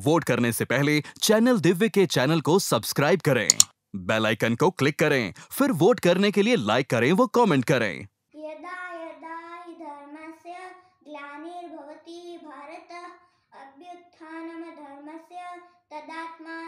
Vote करने से पहले चैनल दिव्य के चैनल को सब्सक्राइब करें। बेल आइकन को क्लिक करें। फिर वोट करने के लिए लाइक करें वो कमेंट करें। यदा यदा धर्मस्य ग्लानिर्भवति भारत अभ्युत्थानम धर्मस्य तदात्मा